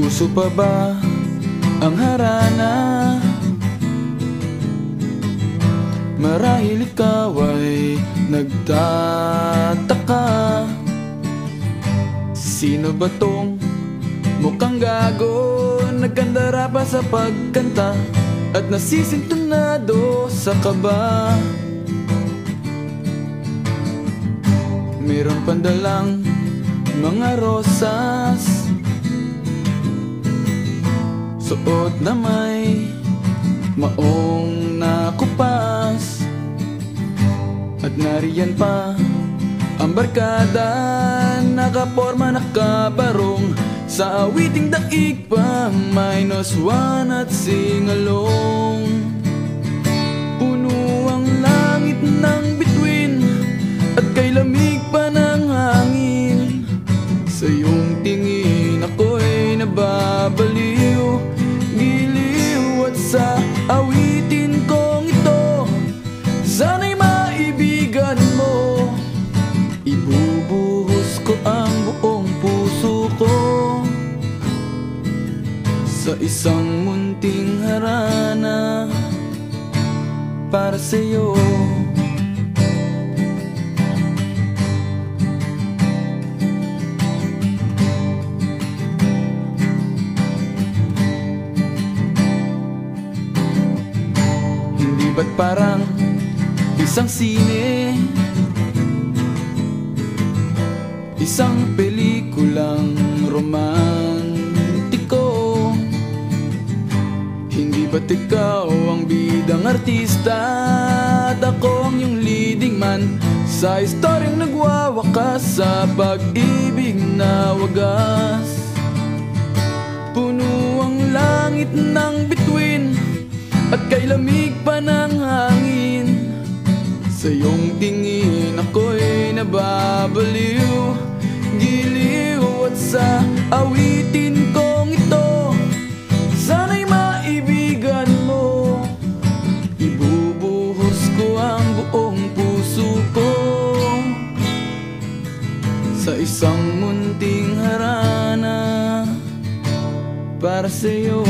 Puso pa ba ang harana? Marahil ikaw ay nagtataka. Sino ba tong mukhang gago? Nagkandara pa sa pagkanta? At nasisintunado sa kaba? Meron pandalang mga rosas Suot na may maong nakupas. At nariyan pa ang barkada Nakaporma nakabarong. Sa awiting daig pa Minus one at singalong Sa isang munting harana Para sa'yo. Hindi ba't parang isang sine? Isang pelikulang romantiko ba't ikaw ang bidang artista? At ako ang iyong leading man. Sa istoryang nagwawakas sa pag-ibig na wagas. Puno ang langit ng bituin At kay lamig pa ng hangin. Sa iyong tingin ako'y nababaliw Giliw at sa awitin Sa isang munting harana para sa'yo